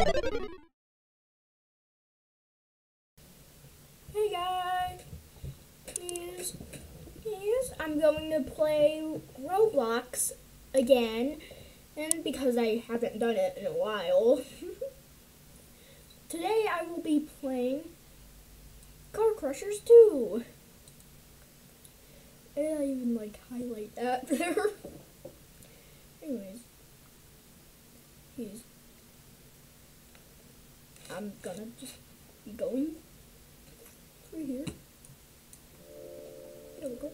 Hey guys, here's, here's, I'm going to play Roblox again, and because I haven't done it in a while, today I will be playing Car Crushers 2. And I even like highlight that there. Anyways, I'm gonna just be going through here. There we go.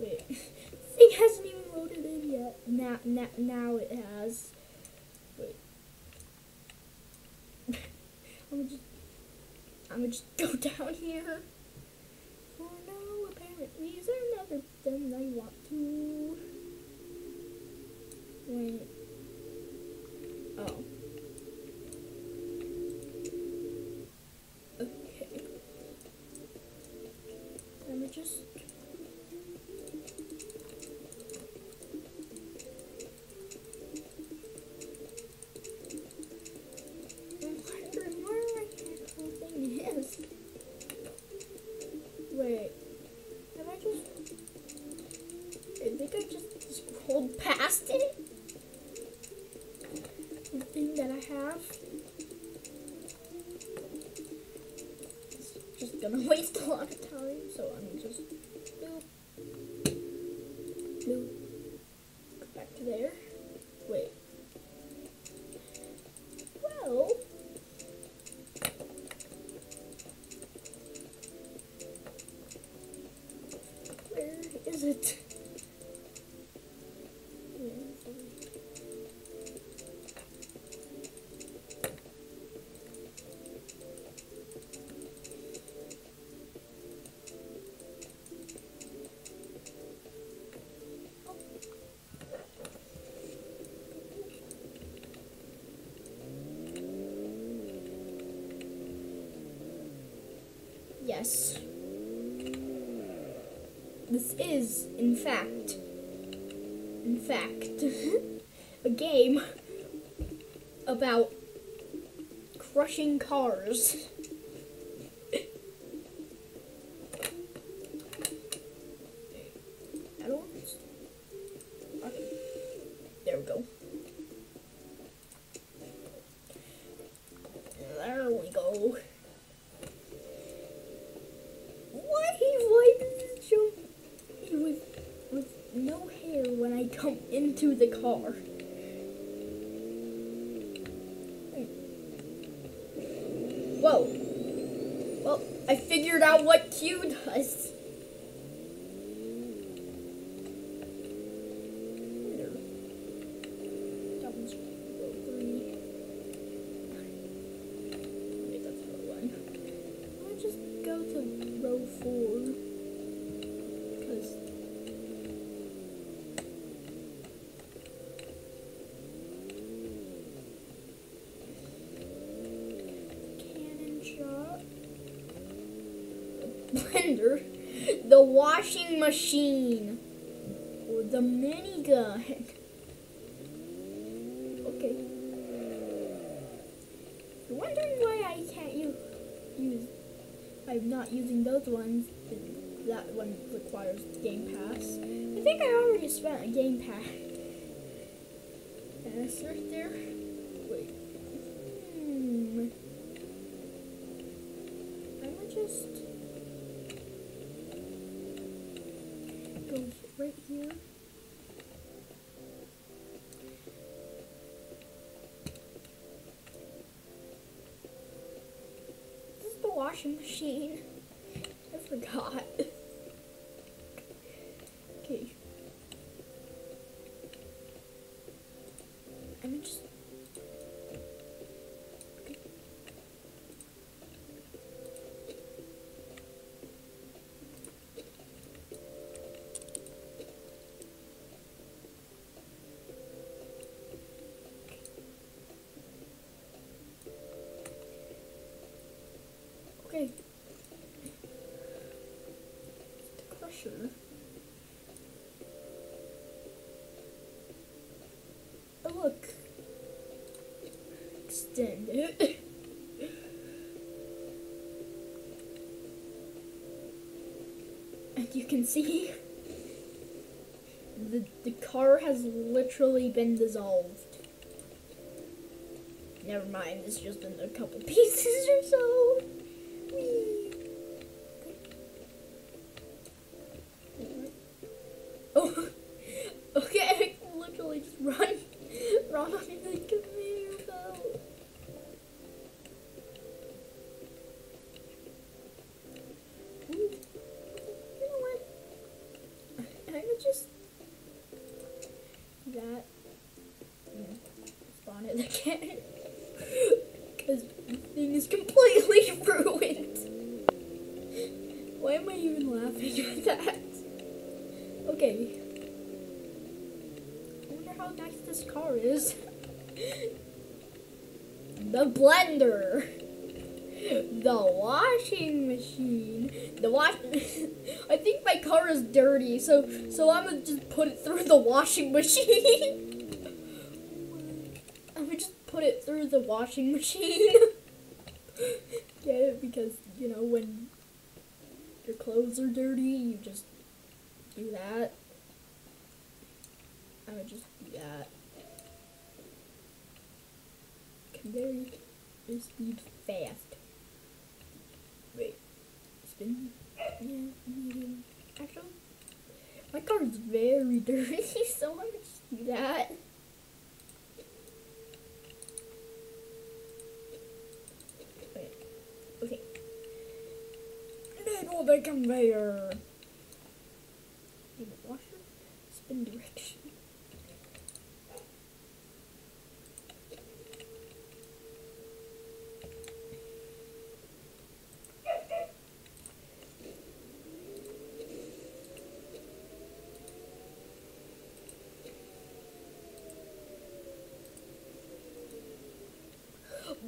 Wait, thing hasn't even loaded in yet. Now, now, now it has. Wait. I'm gonna just. I'm gonna just go down here. Oh no, apparently is there another thing I want to? Wait. Oh. Okay. Let me just. Wait. Have I just. I think I just scrolled past it. Yes. This is, in fact, in fact, a game about crushing cars. I don't. Okay. There we go. There we go. Why? Why does it show me with with no hair when I come into the car? Whoa. Well, I figured out what Q does. That one's row three. Wait, that's row one. I'll just go to row four. Because. Cannon shot. The blender. The washing machine. Or the minigun. Okay. You're wondering why I can't use, use I'm not using those ones. That one requires Game Pass. I think I already spent a Game Pass. And That's right there. Wait. Hmm. I'm gonna just go right here. This is the washing machine. I forgot. Crusher. Oh look. extend it. and you can see the, the car has literally been dissolved. Never mind, it's just in a couple pieces or so. Whee. Oh, okay, I can literally just run, run on the conveyor belt. Ooh, You know what? I would just do that. and It again. Because the thing is completely ruined. Why am I even laughing at that? Okay. I wonder how nice this car is. The blender. The washing machine. The wash. I think my car is dirty, so so I'm gonna just put it through the washing machine. Put it through the washing machine. Get it? Because you know when your clothes are dirty, you just do that. I would just do that. Conveyor is speed fast. Wait, spin? Yeah, medium. Actually, my car is very dirty, so I'm just do that. Wait, okay. Enable the conveyor. Washer.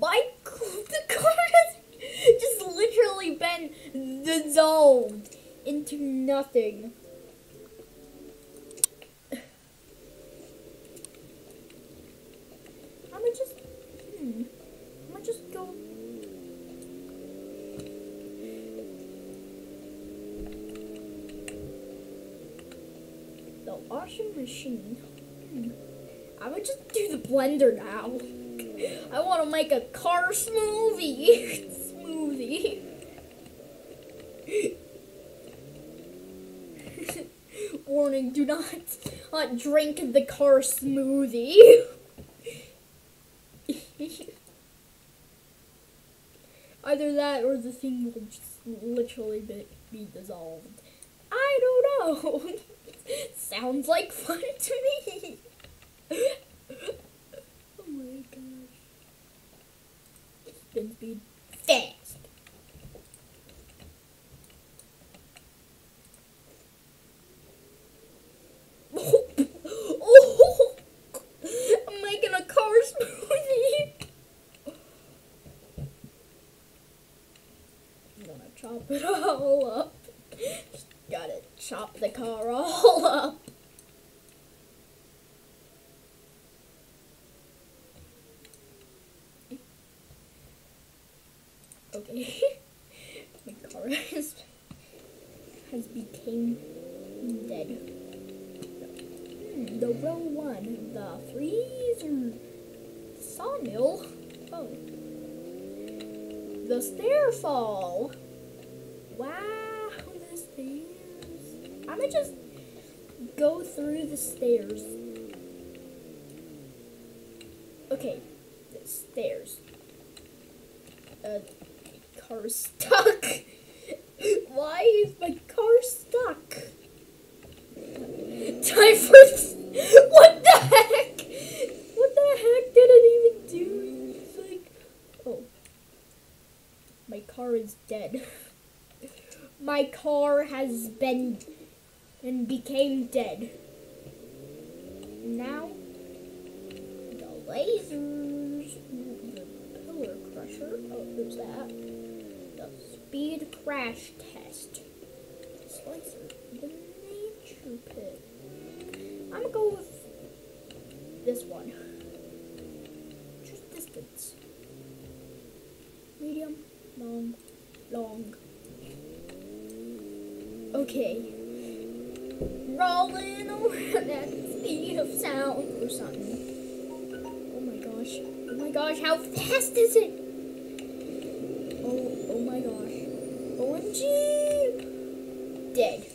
My the car has just literally been dissolved into nothing. I'm gonna just hmm. I'm gonna just go. The washing machine. Hmm. I would just do the blender now. I want to make a car smoothie. Warning, do not, drink the car smoothie. Either that or the thing will just literally be, be dissolved. I don't know. Sounds like fun to me. oh my gosh. Spin speed fast. oh, I'm making a car smoothie. I'm gonna chop it all up. Gotta chop the car all up. Okay. My car has, has became dead. The row one, the freezer sawmill. Oh. The stair fall. Wow, the stairs. I'm gonna just go through the stairs. Okay, the stairs. Uh, car stuck. Why is my car stuck? Time for what the heck? What the heck did it even do? It's like, oh, my car is dead. My car has been and became dead. Now, the lasers, the pillar crusher. Oh, there's that. The speed crash test. Slicer, the nature pit. I'm gonna go with this one. Just distance. medium, long, long. Okay. Rolling around at the speed of sound or something. Oh my gosh. Oh my gosh, how fast is it? Oh, oh my gosh. OMG! Dead.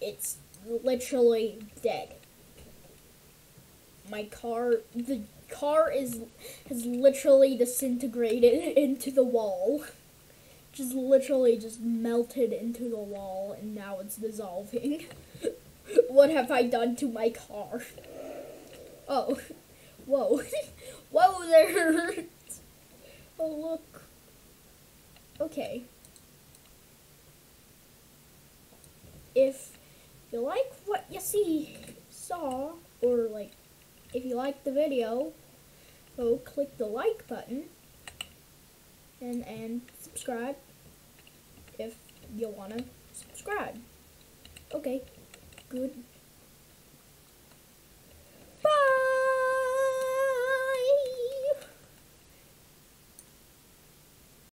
It's literally dead. My car, the car is has literally disintegrated into the wall. Just literally just melted into the wall and now it's dissolving. what have I done to my car? Oh, whoa, whoa there. oh look. Okay. If you like what you see, saw, or like, if you like the video, go click the like button and, and subscribe you want to subscribe. Okay, good